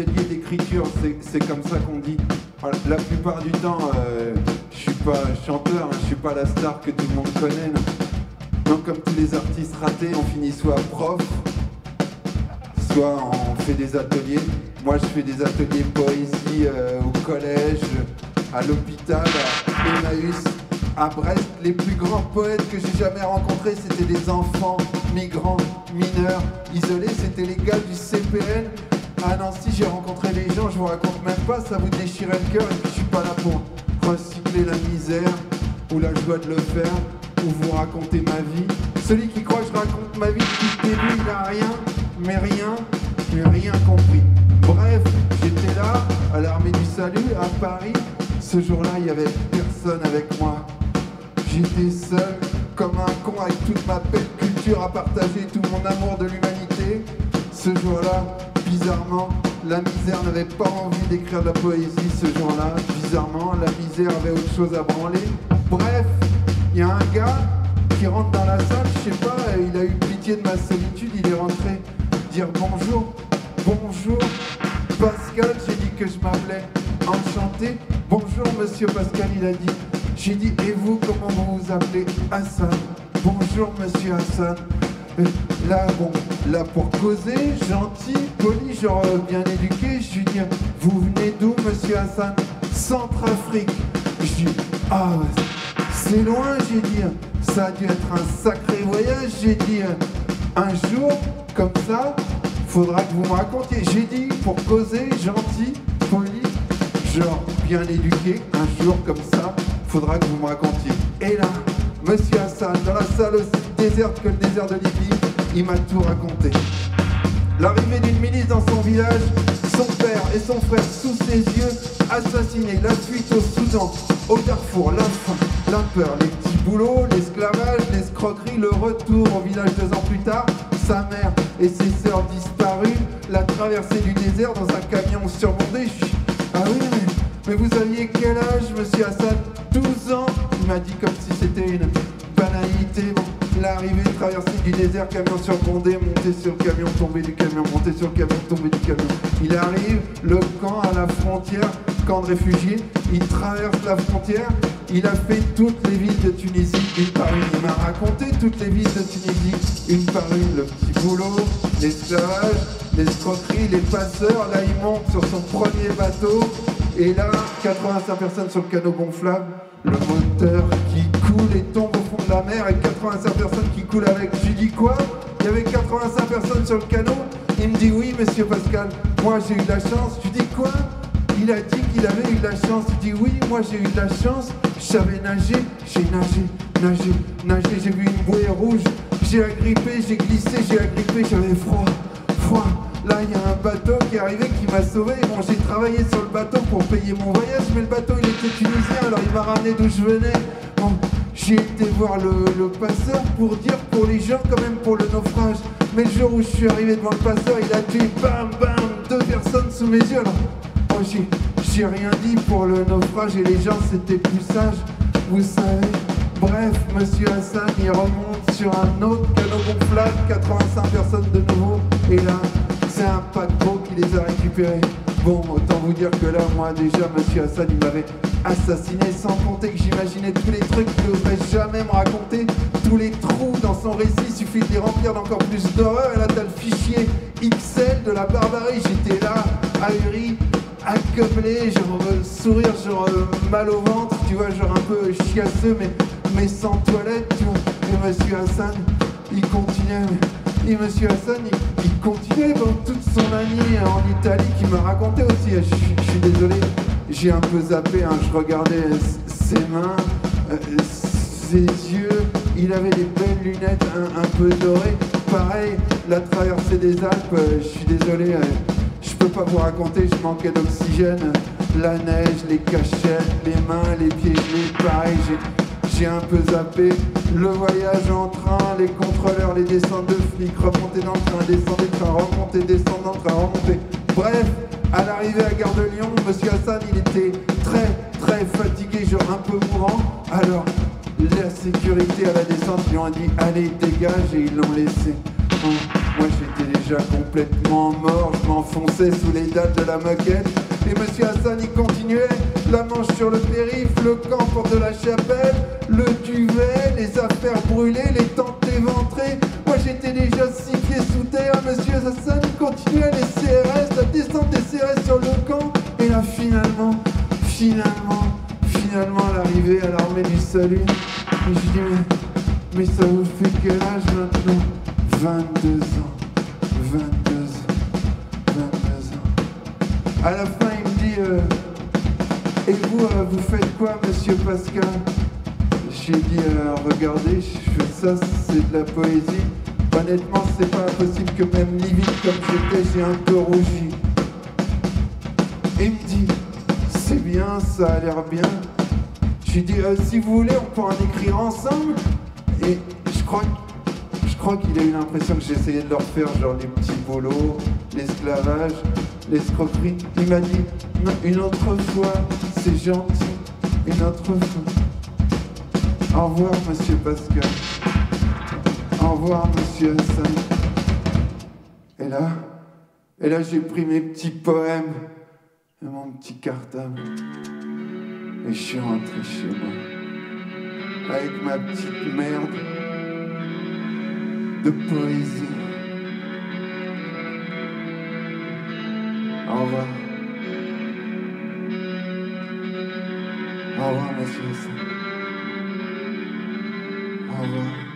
ateliers d'écriture, c'est- comme ça qu'on dit. La plupart du temps, euh, je suis pas chanteur, hein, je suis pas la star que tout le monde connaît. non. Comme tous les artistes ratés, on finit soit prof, soit on fait des ateliers. Moi, je fais des ateliers poésie euh, au collège, à l'hôpital, à Emmaüs, à Brest. Les plus grands poètes que j'ai jamais rencontrés, c'était des enfants migrants, mineurs, isolés. C'était les gars du CPN. À Nancy, j'ai rencontré les gens, je vous raconte même pas, ça vous déchirait le cœur. Et je suis pas là pour recycler la misère ou la joie de le faire, ou vous raconter ma vie. Celui qui croit que je raconte ma vie depuis le début, il a rien, mais rien, mais rien compris. Bref, j'étais là, à l'armée du salut, à Paris. Ce jour-là, il y avait personne avec moi. J'étais seul, comme un con, avec toute ma belle culture à partager, tout mon amour de l'humanité. Bizarrement, la misère n'avait pas envie d'écrire de la poésie ce jour-là. Bizarrement, la misère avait autre chose à branler. Bref, il y a un gars qui rentre dans la salle, je sais pas, il a eu pitié de ma solitude, il est rentré dire bonjour, bonjour, Pascal, j'ai dit que je m'appelais enchanté. Bonjour monsieur Pascal, il a dit. J'ai dit, et vous, comment vous vous appelez Hassan? Bonjour monsieur Hassan. Euh, Là, bon, là pour causer, gentil, poli, genre euh, bien éduqué, je lui dis, vous venez d'où monsieur Hassan? Centrafrique. Je dis, ah c'est loin, j'ai dit. Ça a dû être un sacré voyage, j'ai dit. Un jour, comme ça, faudra que vous me racontiez. J'ai dit, pour causer, gentil, poli, genre bien éduqué, un jour comme ça, faudra que vous me racontiez. Et là, Monsieur Hassan, dans la salle aussi déserte que le désert de Libye, il m'a tout raconté. L'arrivée d'une milice dans son village, son père et son frère sous ses yeux, assassinés, la fuite au Soudan, au Darfour, la faim, la peur, les petits boulots, l'esclavage, l'escroquerie, le retour au village deux ans plus tard, sa mère et ses sœurs disparues, la traversée du désert dans un camion surmonté. Ah oui, mais, mais vous aviez quel âge, monsieur Hassan 12 ans Il m'a dit comme si c'était une banalité. Bon, L'arrivée, traversée du désert, camion surbondé, monter sur le camion, tomber du camion, monter sur le camion, tomber du camion. Il arrive, le camp à la frontière, camp de réfugiés, il traverse la frontière, il a fait toutes les villes de Tunisie, une par une. Il m'a raconté toutes les villes de Tunisie, une par une, le petit boulot, l'esclavage, l'escroquerie, les passeurs. Là, il monte sur son premier bateau, et là, 85 personnes sur le canot gonflable, le moteur qui coule et tombe la mer, et 85 personnes qui coulent avec. Je lui dis quoi? Il y avait 85 personnes sur le canot Il me dit oui, monsieur Pascal, moi j'ai eu de la chance. Je lui dis quoi? Il a dit qu'il avait eu de la chance. Il dit oui, moi j'ai eu de la chance. Je savais nager, j'ai nagé, nagé, nagé. J'ai vu une bouée rouge. J'ai agrippé, j'ai glissé, j'ai agrippé, j'avais froid, froid. Là, il y a un bateau qui est arrivé qui m'a sauvé. Bon, j'ai travaillé sur le bateau pour payer mon voyage, mais le bateau il était tunisien, alors il m'a ramené d'où je venais. Bon, j'ai été voir le, passeur pour dire pour les gens, quand même pour le naufrage. Mais le jour où je suis arrivé devant le passeur, il a tué bam bam deux personnes sous mes yeux. Alors, moi, j'ai, j'ai rien dit pour le naufrage et les gens c'était plus sage, vous savez. Bref, monsieur Hassan, il remonte sur un autre canot gonflable, 85 personnes de nouveau, et là, c'est un paquebot qui les a récupérés. Bon, autant vous dire que là, moi déjà, monsieur Hassan, il m'avait assassiné sans compter que j'imaginais tous les trucs qu'il n'oserait jamais me raconter, tous les trous dans son récit, suffit de les remplir d'encore plus d'horreur, et là, t'as le fichier XL de la barbarie, j'étais là, ahuri, accablé, genre sourire, genre mal au ventre, tu vois, genre un peu chiasseux, mais, sans toilette. Et monsieur Hassan, il continuait, et monsieur Hassan, il, continuait dans toute son année en Italie, qui me racontait aussi, je suis désolé, j'ai un peu zappé, hein, je regardais ses mains, euh, ses yeux, il avait des belles lunettes un, peu dorées, pareil, la traversée des Alpes, euh, je suis désolé, euh, je peux pas vous raconter, je manquais d'oxygène. La neige, les cachettes, les mains, les pieds gelés, pareil, j'ai, un peu zappé. Le voyage en train, les contrôleurs, les descentes de flics, remonter dans le train, descendre du train, remonter, descendre dans le train, remonter. Bref, à l'arrivée à Gare de Lyon, Monsieur Hassan, il était très, très fatigué, genre un peu mourant. Alors, la sécurité à la descente, ils ont dit allez, dégage, et ils l'ont laissé. Moi j'étais déjà complètement mort, je m'enfonçais sous les dalles de la moquette. Et Monsieur Hassan il continuait, la manche sur le périph', le camp pour de la chapelle, le duvet, les affaires brûlées, les tentes éventrées. Moi j'étais déjà six pieds sous terre, Monsieur Hassan il continuait les CRS, la descente des CRS sur le camp. Et là finalement, finalement, finalement l'arrivée à l'armée du salut. Et je dis mais, mais ça vous fait quel âge maintenant? 22 ans. 22 ans. 22 ans. À la fin, il me dit euh, Et vous, euh, vous faites quoi, monsieur Pascal? J'ai dit euh, Regardez, ça, c'est de la poésie. Honnêtement, c'est pas impossible que même livide comme j'étais, j'ai un peu rougi. Il me dit ça a l'air bien. J'ai dit Si vous voulez, on peut en écrire ensemble. Et je crois je crois qu'il a eu l'impression que j'essayais de leur faire genre les petits boulots, l'esclavage, l'escroquerie. Il m'a dit non, une autre fois, c'est gentil, une autre fois. Au revoir, monsieur Pascal. Au revoir, monsieur Hassan. Et là, et là, j'ai pris mes petits poèmes et mon petit cartable. Et je suis rentré chez moi. Avec ma petite merde de poésie. Au revoir. Au revoir, monsieur. Au revoir.